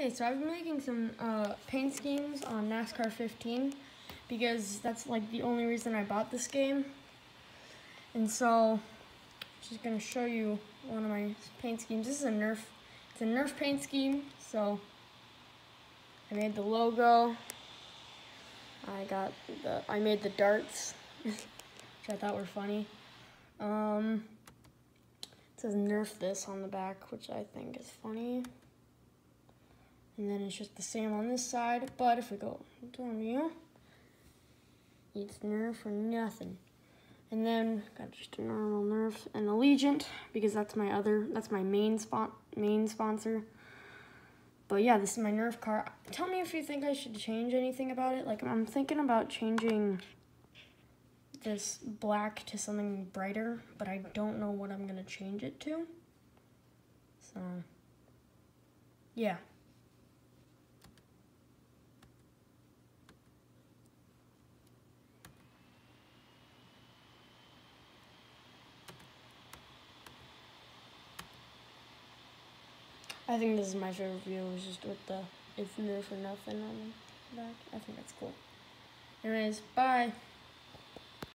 Hey, so I've been making some uh, paint schemes on NASCAR 15 because that's like the only reason I bought this game. And so, I'm just gonna show you one of my paint schemes. This is a Nerf, it's a Nerf paint scheme. So, I made the logo. I got the, I made the darts, which I thought were funny. Um, it says Nerf this on the back, which I think is funny. And then it's just the same on this side. But if we go down here, it's Nerf for nothing. And then got just a normal Nerf and Allegiant because that's my other, that's my main spot, main sponsor. But yeah, this is my Nerf car. Tell me if you think I should change anything about it. Like I'm thinking about changing this black to something brighter, but I don't know what I'm gonna change it to. So, yeah. I think this is my favorite view, is just with the it's new for nothing on the back. I think that's cool. Anyways, bye.